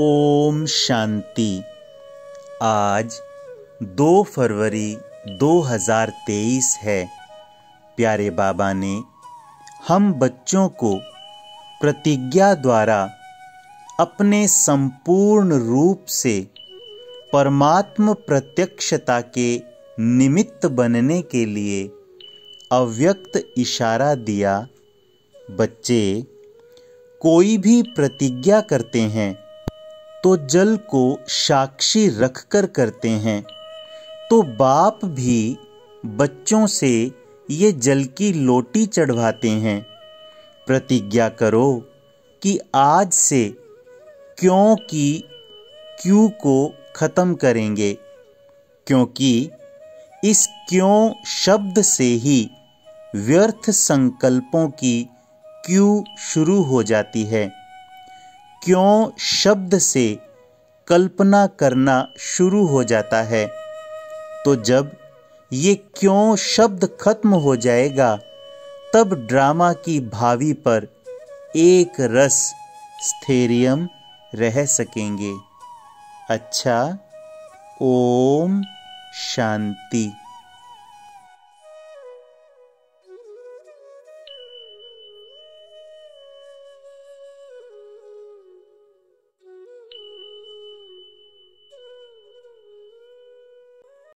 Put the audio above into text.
ओम शांति। आज दो फरवरी 2023 है। प्यारे बाबा ने हम बच्चों को प्रतिज्ञा द्वारा अपने संपूर्ण रूप से परमात्म प्रत्यक्षता के निमित्त बनने के लिए अव्यक्त इशारा दिया। बच्चे, कोई भी प्रतिज्ञा करते हैं तो जल को साक्षी रखकर करते हैं तो बाप भी बच्चों से ये जल की लोटी चढ़वाते हैं। प्रतिज्ञा करो कि आज से क्यों की क्यों को खत्म करेंगे, क्योंकि इस क्यों शब्द से ही व्यर्थ संकल्पों की क्यों शुरू हो जाती है। क्यों शब्द से कल्पना करना शुरू हो जाता है। तो जब ये क्यों शब्द खत्म हो जाएगा, तब ड्रामा की भावी पर एक रस स्थेरियम रह सकेंगे। अच्छा ओम शांति।